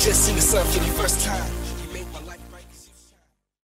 just seen the sun for the first time.